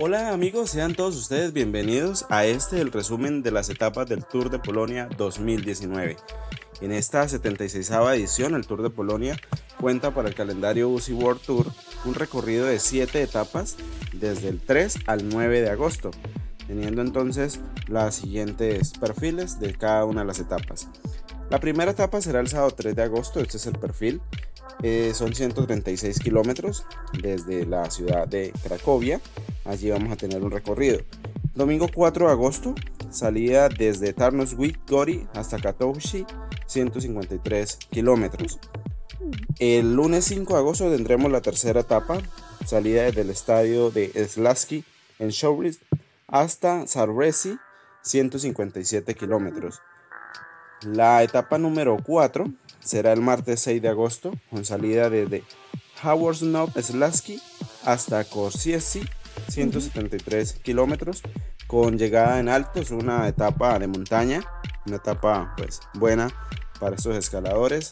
Hola amigos, sean todos ustedes bienvenidos a este el resumen de las etapas del Tour de Polonia 2019. En esta 76 edición, el Tour de Polonia cuenta para el calendario UCI World Tour un recorrido de 7 etapas desde el 3 al 9 de agosto, teniendo entonces los siguientes perfiles de cada una de las etapas. La primera etapa será el sábado 3 de agosto, este es el perfil, eh, son 136 kilómetros desde la ciudad de Cracovia, allí vamos a tener un recorrido. Domingo 4 de agosto, salida desde Tarnowswick Gori hasta Katowice, 153 kilómetros. El lunes 5 de agosto tendremos la tercera etapa, salida desde el estadio de Slaski en Showris hasta Sarresi, 157 kilómetros. La etapa número 4 será el martes 6 de agosto, con salida desde Hawordsnow Slaski hasta Korsiesi, 173 kilómetros, con llegada en alto. Es una etapa de montaña, una etapa pues buena para estos escaladores.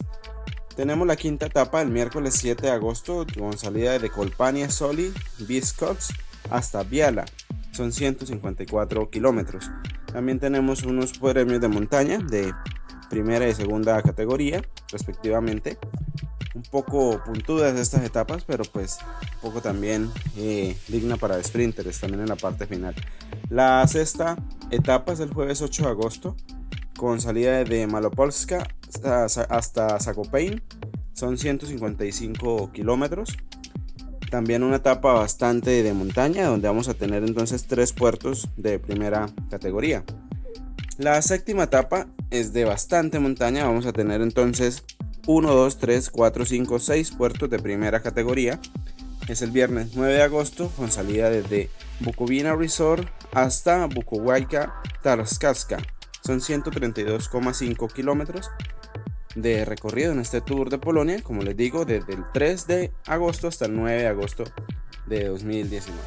Tenemos la quinta etapa el miércoles 7 de agosto con salida de Colpania Soli, Biscots hasta Viala. Son 154 kilómetros. También tenemos unos premios de montaña de primera y segunda categoría, respectivamente. Un poco puntudas estas etapas, pero pues un poco también eh, digna para sprinters también en la parte final. La sexta etapa es el jueves 8 de agosto, con salida de Malopolska hasta Zakopein. Son 155 kilómetros. También una etapa bastante de montaña, donde vamos a tener entonces tres puertos de primera categoría. La séptima etapa es de bastante montaña. Vamos a tener entonces 1, 2, 3, 4, 5, 6 puertos de primera categoría. Es el viernes 9 de agosto con salida desde Bukovina Resort hasta Bukowaika Tarskaska. Son 132,5 kilómetros de recorrido en este Tour de Polonia, como les digo, desde el 3 de agosto hasta el 9 de agosto de 2019.